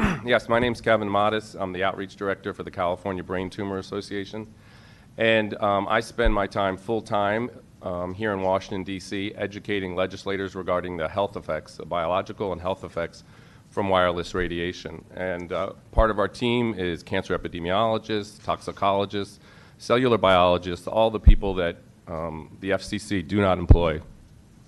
Yes, my name is Kevin Mottus. I'm the outreach director for the California Brain Tumor Association. And um, I spend my time full time um, here in Washington, D.C., educating legislators regarding the health effects, the biological and health effects from wireless radiation. And uh, part of our team is cancer epidemiologists, toxicologists, cellular biologists, all the people that um, the FCC do not employ.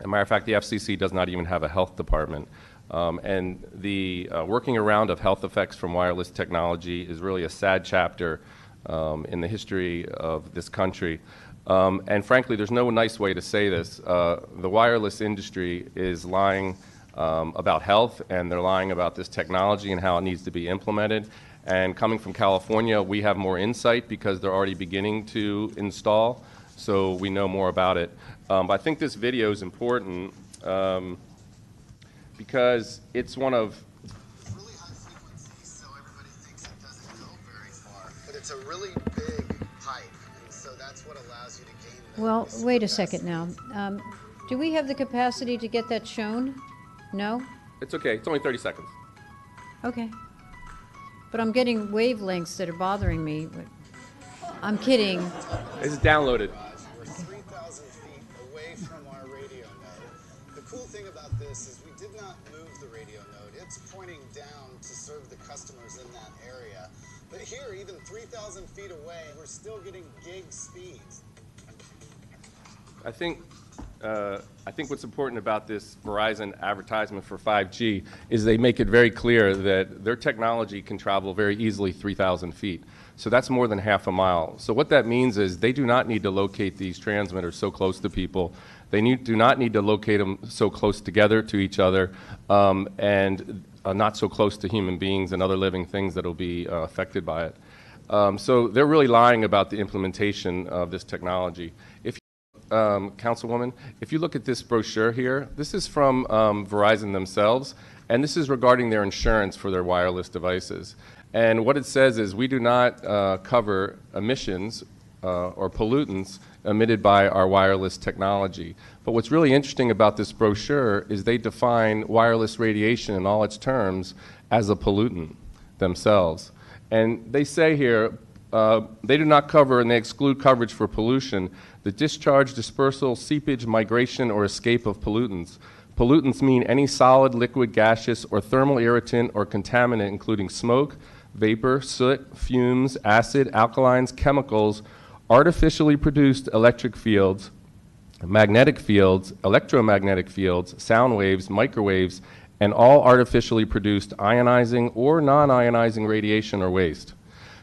As a matter of fact, the FCC does not even have a health department. Um, and the uh, working around of health effects from wireless technology is really a sad chapter um, in the history of this country. Um, and frankly, there's no nice way to say this. Uh, the wireless industry is lying um, about health, and they're lying about this technology and how it needs to be implemented. And coming from California, we have more insight because they're already beginning to install, so we know more about it. Um, but I think this video is important um, because it's one of really high frequency, so everybody thinks it doesn't go very far. But it's a really big pipe, and so that's what allows you to gain. the- Well, wait a second now. Um, Do we have the capacity to get that shown? No? it's okay. It's only 30 seconds. Okay. But I'm getting wavelengths that are bothering me. I'm kidding. This is downloaded. Cool thing about this is we did not move the radio node. It's pointing down to serve the customers in that area. But here, even 3,000 feet away, we're still getting gig speeds. I think, uh, I think what's important about this Verizon advertisement for 5G is they make it very clear that their technology can travel very easily 3,000 feet. So that's more than half a mile. So what that means is they do not need to locate these transmitters so close to people. They need, do not need to locate them so close together to each other um, and uh, not so close to human beings and other living things that will be uh, affected by it. Um, so they're really lying about the implementation of this technology. If um, Councilwoman, if you look at this brochure here, this is from um, Verizon themselves, and this is regarding their insurance for their wireless devices. And what it says is we do not uh, cover emissions uh, or pollutants emitted by our wireless technology. But what's really interesting about this brochure is they define wireless radiation in all its terms as a pollutant themselves. And they say here, uh, they do not cover and they exclude coverage for pollution, the discharge, dispersal, seepage, migration, or escape of pollutants. Pollutants mean any solid, liquid, gaseous, or thermal irritant or contaminant, including smoke, vapor, soot, fumes, acid, alkalines, chemicals, artificially produced electric fields, magnetic fields, electromagnetic fields, sound waves, microwaves, and all artificially produced ionizing or non ionizing radiation or waste.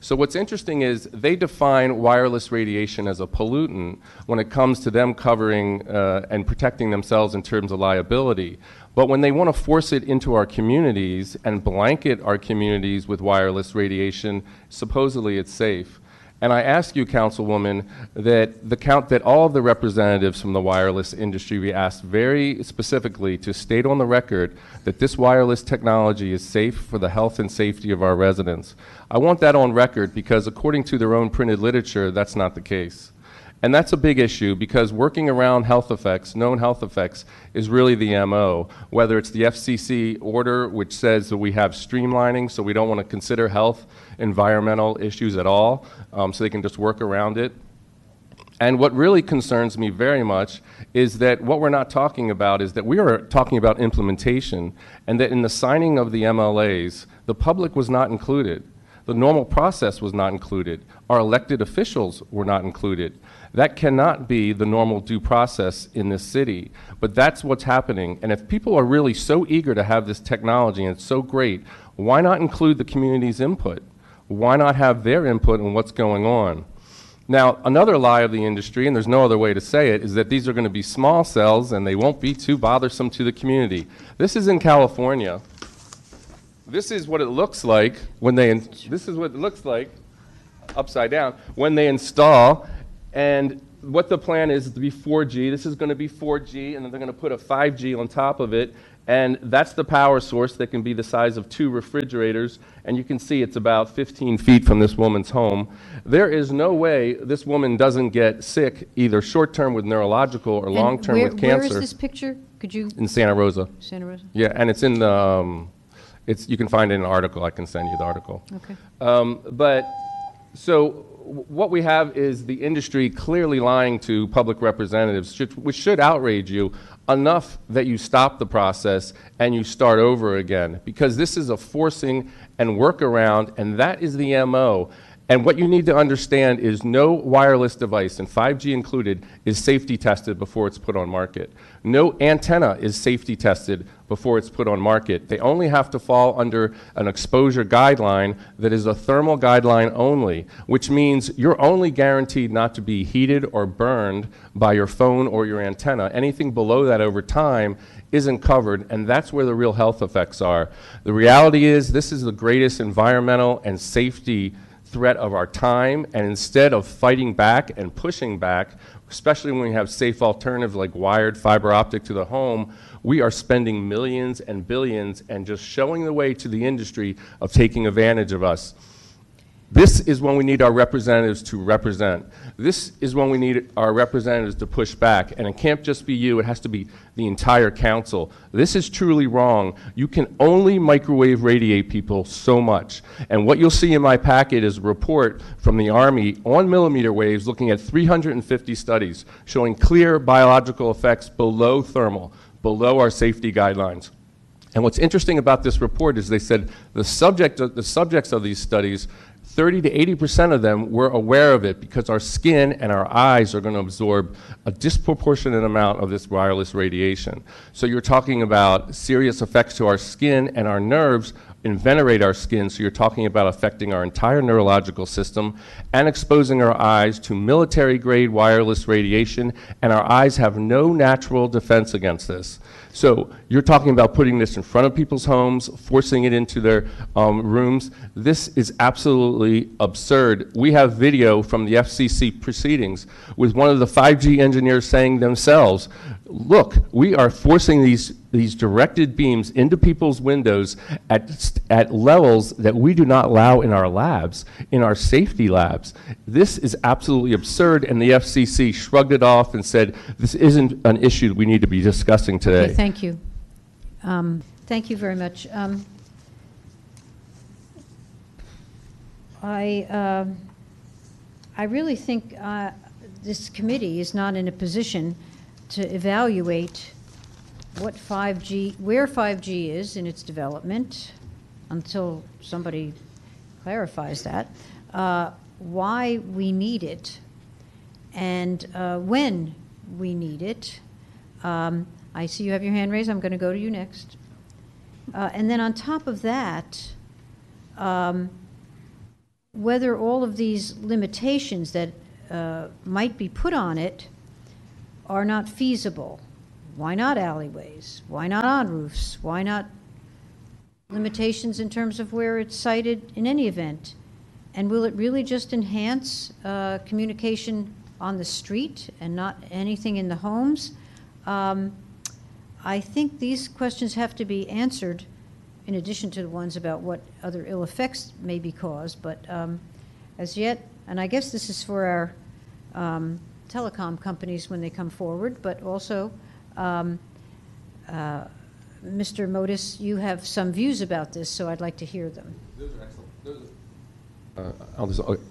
So, what's interesting is they define wireless radiation as a pollutant when it comes to them covering uh, and protecting themselves in terms of liability. But when they want to force it into our communities and blanket our communities with wireless radiation, supposedly it's safe. And I ask you, Councilwoman, that the count that all of the representatives from the wireless industry be asked very specifically to state on the record that this wireless technology is safe for the health and safety of our residents. I want that on record because, according to their own printed literature, that's not the case. And that's a big issue because working around health effects, known health effects, is really the MO. Whether it's the FCC order, which says that we have streamlining, so we don't want to consider health, environmental issues at all, um, so they can just work around it. And what really concerns me very much is that what we're not talking about is that we are talking about implementation, and that in the signing of the MLAs, the public was not included. The normal process was not included. Our elected officials were not included. That cannot be the normal due process in this city. But that's what's happening. And if people are really so eager to have this technology and it's so great, why not include the community's input? Why not have their input on what's going on? Now, another lie of the industry, and there's no other way to say it, is that these are going to be small cells and they won't be too bothersome to the community. This is in California. This is what it looks like when they, in- this is what it looks like upside down when they install. And what the plan is to be 4G. This is going to be 4G, and then they're going to put a 5G on top of it. And that's the power source that can be the size of two refrigerators. And you can see it's about 15 feet from this woman's home. There is no way this woman doesn't get sick, either short term with neurological or long term with cancer. Where is this picture? Could you, in Santa Rosa. Santa Rosa? Yeah, and it's in the, um, It's, you can find it in an article. I can send you the article. Okay. Um, but so w- what we have is the industry clearly lying to public representatives, should, which should outrage you enough that you stop the process and you start over again, because this is a forcing and workaround, and that is the MO. And what you need to understand is no wireless device, and 5G included, is safety tested before it's put on market. No antenna is safety tested before it's put on market. They only have to fall under an exposure guideline that is a thermal guideline only, which means you're only guaranteed not to be heated or burned by your phone or your antenna. Anything below that over time isn't covered, and that's where the real health effects are. The reality is, this is the greatest environmental and safety threat of our time, and instead of fighting back and pushing back, especially when we have safe alternatives like wired fiber optic to the home, we are spending millions and billions and just showing the way to the industry of taking advantage of us. This is when we need our representatives to represent. This is when we need our representatives to push back. And it can't just be you, it has to be the entire council. This is truly wrong. You can only microwave radiate people so much. And what you'll see in my packet is a report from the Army on millimeter waves looking at 350 studies showing clear biological effects below thermal, below our safety guidelines. And what's interesting about this report is they said the subject the subjects of these studies 30 to 80 percent of them were aware of it because our skin and our eyes are going to absorb a disproportionate amount of this wireless radiation. So you're talking about serious effects to our skin and our nerves innervate our skin, so you're talking about affecting our entire neurological system and exposing our eyes to military grade wireless radiation, and our eyes have no natural defense against this. So you're talking about putting this in front of people's homes, forcing it into their um, rooms. This is absolutely absurd. We have video from the FCC proceedings with one of the 5G engineers saying themselves, look, we are forcing these, these directed beams into people's windows at, at levels that we do not allow in our labs, in our safety labs. This is absolutely absurd, and the FCC shrugged it off and said, this isn't an issue we need to be discussing today. Okay, thank you. Um, Thank you very much. Um, I, um, I really think uh, this committee is not in a position to evaluate what 5G, where 5G is in its development, until somebody clarifies that, uh, why we need it, and uh, when we need it. Um, I see you have your hand raised, I'm going to go to you next. Uh, And then on top of that, um, whether all of these limitations that uh, might be put on it are not feasible. Why not alleyways? Why not on roofs? Why not limitations in terms of where it's sited in any event? And will it really just enhance uh, communication on the street and not anything in the homes? Um, I think these questions have to be answered in addition to the ones about what other ill effects may be caused, but um, as yet, and I guess this is for our um, telecom companies when they come forward, but also, um, uh, Mr. Mottus, you have some views about this, so I'd like to hear them. Those are excellent. Those are- Uh,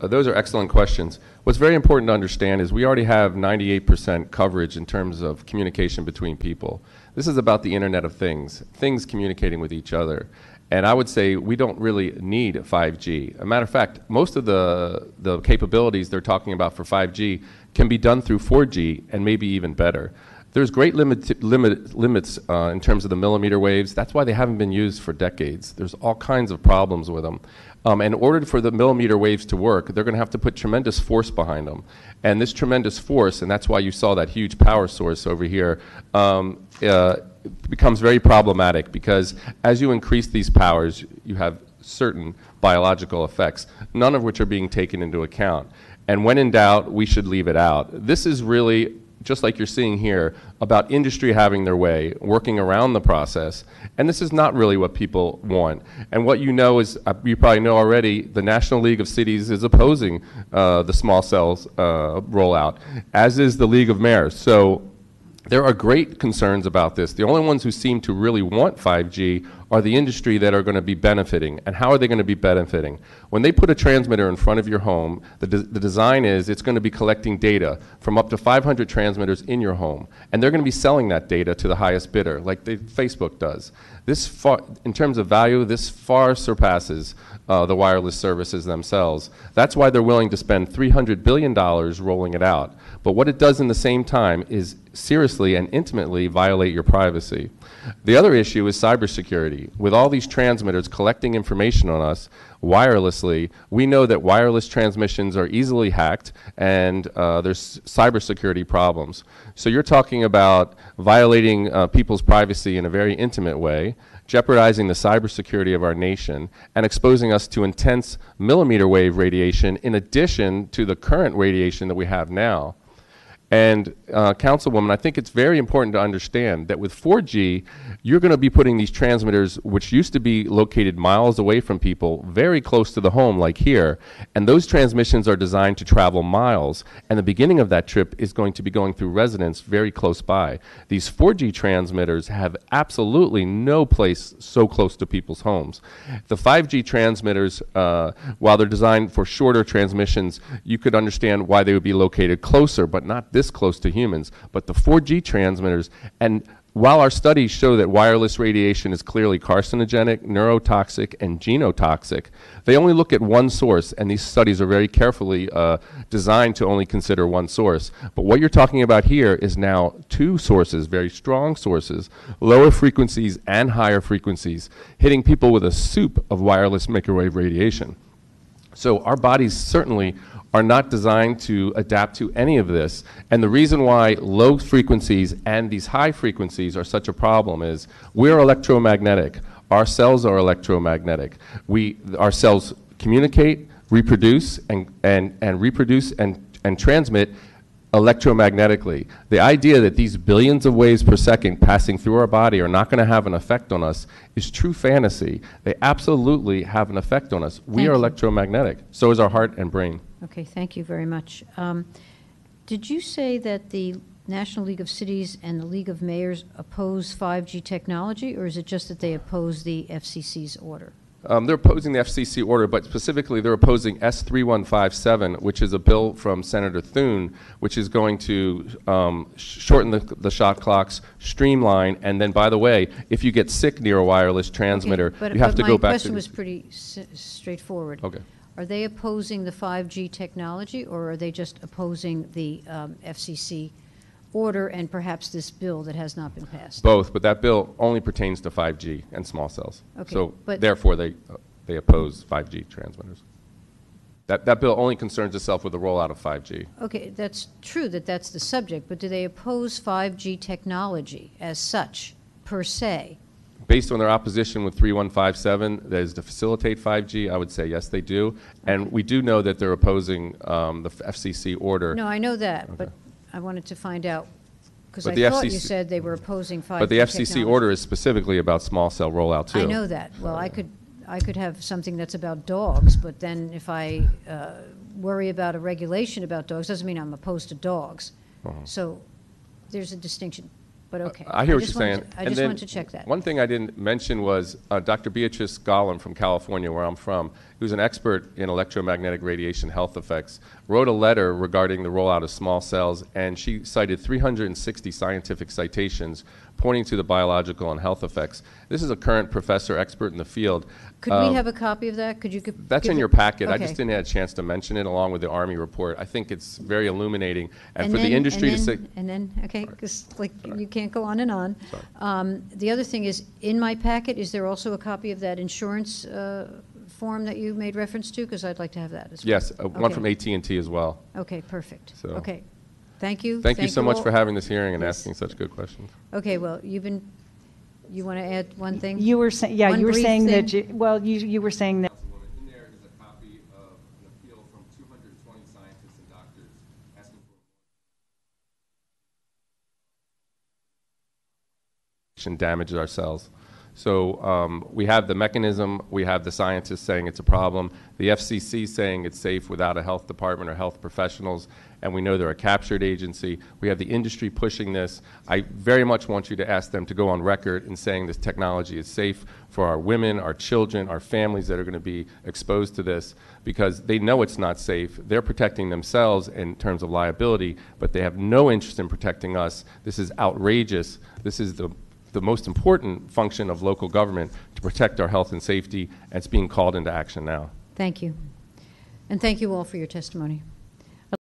uh, Those are excellent questions. What's very important to understand is we already have 98% coverage in terms of communication between people. This is about the Internet of Things, things communicating with each other. And I would say we don't really need 5G. A matter of fact, most of the, the capabilities they're talking about for 5G can be done through 4G and maybe even better. There's great limit, limit, limits uh, in terms of the millimeter waves. That's why they haven't been used for decades. There's all kinds of problems with them. Um, in order for the millimeter waves to work, they're going to have to put tremendous force behind them. And this tremendous force, and that's why you saw that huge power source over here, um, uh, becomes very problematic because as you increase these powers, you have certain biological effects, none of which are being taken into account. And when in doubt, we should leave it out. This is really just like you're seeing here, about industry having their way, working around the process. And this is not really what people want. And what you know is, uh, you probably know already, the National League of Cities is opposing uh, the small cells uh, rollout, as is the League of Mayors. So there are great concerns about this. The only ones who seem to really want 5G are the industry that are going to be benefiting. And how are they going to be benefiting? When they put a transmitter in front of your home, the, de- the design is it's going to be collecting data from up to 500 transmitters in your home. And they're going to be selling that data to the highest bidder, like they, Facebook does. This far, in terms of value, this far surpasses uh, the wireless services themselves. That's why they're willing to spend $300 billion rolling it out. But what it does in the same time is seriously and intimately violate your privacy. The other issue is cybersecurity. With all these transmitters collecting information on us wirelessly, we know that wireless transmissions are easily hacked and uh, there's cybersecurity problems. So you're talking about violating uh, people's privacy in a very intimate way jeopardizing the cybersecurity of our nation, and exposing us to intense millimeter wave radiation in addition to the current radiation that we have now. And uh, Councilwoman, I think it's very important to understand that with 4G, you're going to be putting these transmitters, which used to be located miles away from people, very close to the home, like here. And those transmissions are designed to travel miles. And the beginning of that trip is going to be going through residents very close by. These 4G transmitters have absolutely no place so close to people's homes. The 5G transmitters, uh, while they're designed for shorter transmissions, you could understand why they would be located closer, but not this close to humans. But the 4G transmitters, and while our studies show that wireless radiation is clearly carcinogenic, neurotoxic, and genotoxic, they only look at one source, and these studies are very carefully uh, designed to only consider one source. But what you're talking about here is now two sources, very strong sources, lower frequencies and higher frequencies, hitting people with a soup of wireless microwave radiation. So our bodies certainly are not designed to adapt to any of this. And the reason why low frequencies and these high frequencies are such a problem is we're electromagnetic. Our cells are electromagnetic. We, our cells communicate, reproduce, and, and, and reproduce and, and transmit electromagnetically. The idea that these billions of waves per second passing through our body are not going to have an effect on us is true fantasy. They absolutely have an effect on us. We Thank are electromagnetic. So is our heart and brain. Okay, thank you very much. Um, Did you say that the National League of Cities and the League of Mayors oppose 5G technology, or is it just that they oppose the FCC's order? Um, they're opposing the FCC order, but specifically they're opposing S3157, which is a bill from Senator Thune, which is going to um, sh- shorten the, the shot clocks, streamline, and then, by the way, if you get sick near a wireless transmitter, Okay, but- you have but to go back to. My question was pretty s- straightforward. Okay. Are they opposing the 5G technology, or are they just opposing the um, FCC order and perhaps this bill that has not been passed? Both, but that bill only pertains to 5G and small cells. Okay, So but- therefore, they, uh, they oppose 5G transmitters. That, that bill only concerns itself with the rollout of 5G. Okay, that's true that that's the subject, but do they oppose 5G technology as such, per se? Based on their opposition with 3157, that is to facilitate 5G, I would say yes, they do. And we do know that they're opposing um, the FCC order. No, I know that, but Okay. I wanted to find out, because But I the thought you FCC said they were opposing 5G But the FCC technology. order is specifically about small cell rollout, too. I know that. Well, I could, I could have something that's about dogs, but then if I uh, worry about a regulation about dogs, doesn't mean I'm opposed to dogs. So there's a distinction, but okay. I hear what you're wanted saying. to- I And just then wanted to check that. One thing I didn't mention was uh, Dr. Beatrice Golomb from California, where I'm from, who's an expert in electromagnetic radiation health effects, wrote a letter regarding the rollout of small cells, and she cited 360 scientific citations pointing to the biological and health effects. This is a current professor expert in the field. Could Um, we have a copy of that? Could you? gi- That's give in your packet. I just didn't have a chance to mention it along with the Army report. I think it's very illuminating. And for then- the industry to and say, And then, okay, because like, you can't go on and on. Um, The other thing is, in my packet, is there also a copy of that insurance uh, form that you made reference to? Because I'd like to have that as well. yes, uh, one Okay. from AT&T as well. Okay, perfect. So- Okay. Thank you. Thank you so much all. for having this hearing and Yes. asking such good questions. Okay, well, you've been, you want to add one thing? You were saying, yeah, One you were brief saying that, thing? you well, you, you were saying that Councilwoman, in there is a copy of an appeal from 220 scientists and doctors asking for damages our cells. So um, we have the mechanism, we have the scientists saying it's a problem, the FCC saying it's safe without a health department or health professionals, and we know they're a captured agency. We have the industry pushing this. I very much want you to ask them to go on record in saying this technology is safe for our women, our children, our families that are going to be exposed to this because they know it's not safe. They're protecting themselves in terms of liability, but they have no interest in protecting us. This is outrageous. This is the the most important function of local government to protect our health and safety, and it's being called into action now. Thank you. And thank you all for your testimony.